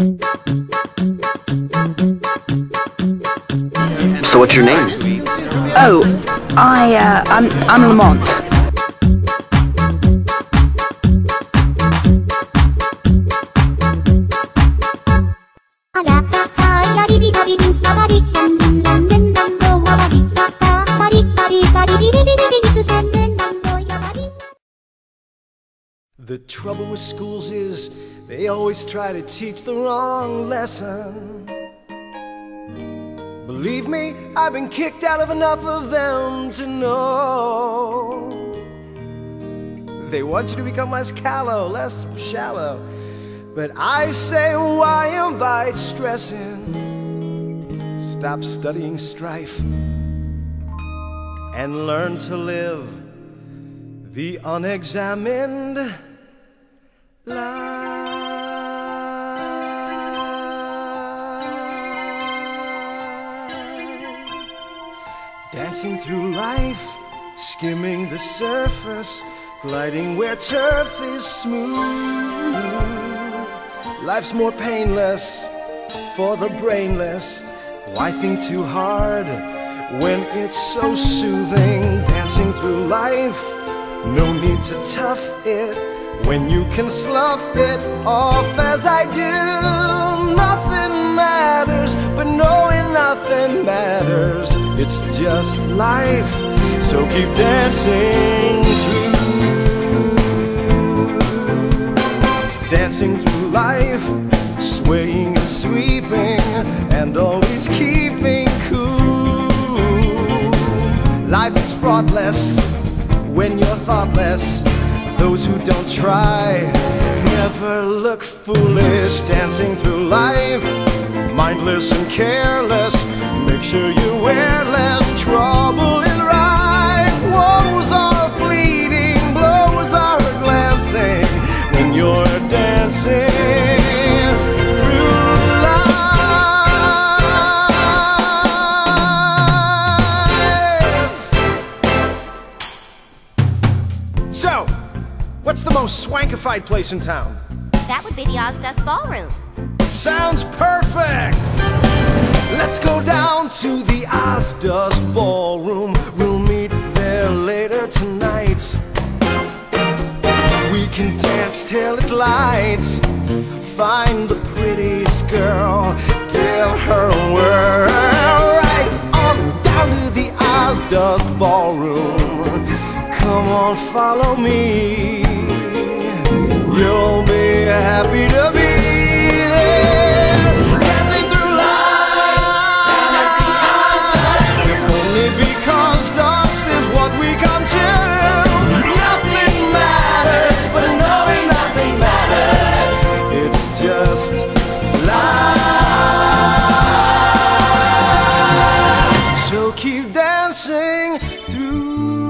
So what's your name? Oh, I, uh, I'm, I'm Lamont. The trouble with schools is they always try to teach the wrong lesson. Believe me, I've been kicked out of enough of them to know. They want you to become less callow, less shallow. But I say, why invite stressing? Stop studying strife and learn to live the unexamined. Dancing through life, skimming the surface, gliding where turf is smooth. Life's more painless for the brainless. Why think too hard when it's so soothing? Dancing through life, no need to tough it when you can slough it off as I do. Nothing matters, but knowing nothing matters. It's just life, so keep dancing through. Dancing through life, swaying and sweeping, and always keeping cool. Life is fraughtless when you're thoughtless. Those who don't try never look foolish dancing through life, mindless and careless. Make sure you wear less. Trouble what's the most swankified place in town? That would be the Ozdust Ballroom. Sounds perfect! Let's go down to the Ozdust Ballroom. We'll meet there later tonight. We can dance till it lights. Find the prettiest girl, give her a whirl. Right on down to the Ozdust Ballroom. Come on, follow me. You'll be happy to be there. Dancing through life. If only because dust is what we come to. Nothing matters, but knowing nothing matters. It's just life. So keep dancing through